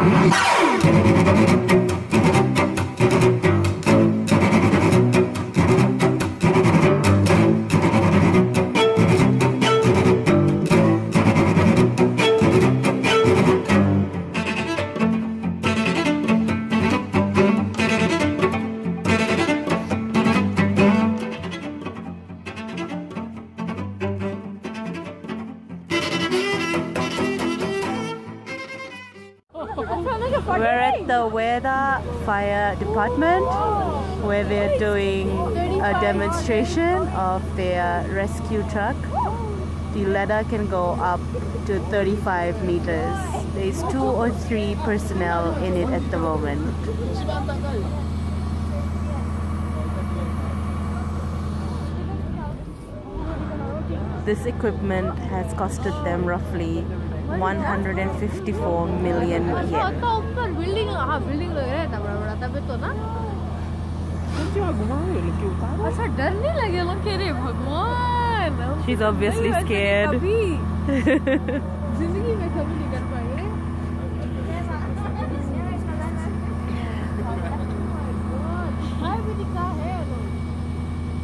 ハハハハ! We're at the Ueda Fire Department where they're doing a demonstration of their rescue truck. The ladder can go up to 35 meters. There's two or three personnel in it at the moment. This equipment has costed them roughly 154 million yen. She's obviously scared.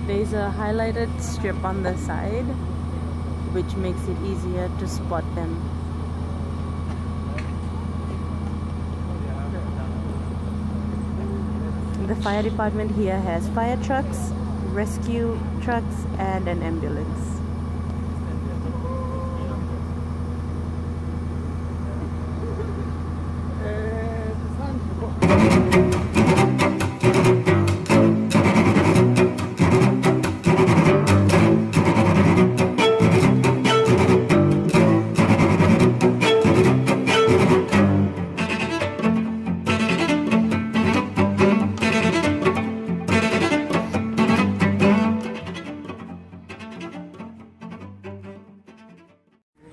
There's a highlighted strip on the side which makes it easier to spot them. The fire department here has fire trucks, rescue trucks, and an ambulance.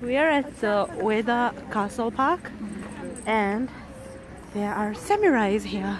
We are at the Ueda Castle Park and there are samurais here.